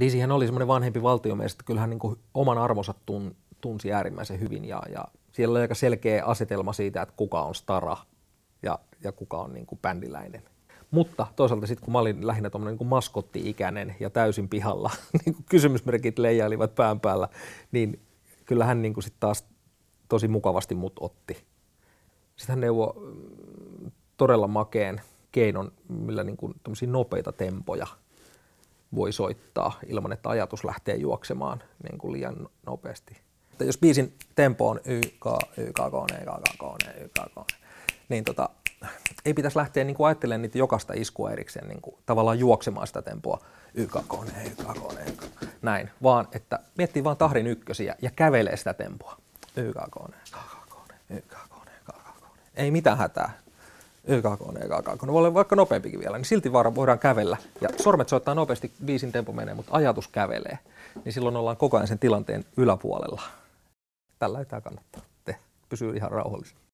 DChän oli semmoinen vanhempi valtiomies, että kyllähän niin oman arvonsa tun, tunsi äärimmäisen hyvin ja, ja siellä oli aika selkeä asetelma siitä, että kuka on stara ja, ja kuka on niin kuin bändiläinen. Mutta toisaalta sitten kun mä olin lähinnä tuommoinen niin maskotti-ikäinen ja täysin pihalla, niin kuin kysymysmerkit leijailivat pään päällä, niin kyllä hän niin kuin sit taas tosi mukavasti mut otti. Sitten hän neuvoi mm, todella makeen keinon, millä niin kuin nopeita tempoja voi soittaa ilman, että ajatus lähtee juoksemaan niin kuin liian nopeasti. Jos biisin tempo on y, k, y, k, k, n, k, k, k, n, y, k, k, n, niin tota, ei pitäisi lähteä niin kuin ajattelemaan niitä jokaista iskua erikseen niin kuin, tavallaan juoksemaan sitä tempoa y, k, k, n, y, k, k, n, y, k, näin, vaan että miettii vaan tahdin ykkösiä ja kävelee sitä tempoa. Y, k, k, n, k, k, k, n, y, k, k, n, k, k, k, n. Ei mitään hätää. YKK, YKK, voi olla vaikka nopeampikin vielä, niin silti voidaan kävellä. Ja sormet soittaa nopeasti, viisin tempo menee, mutta ajatus kävelee. Niin silloin ollaan koko ajan sen tilanteen yläpuolella. Tällä ei tämä kannattaa. Te pysyy ihan rauhallisena.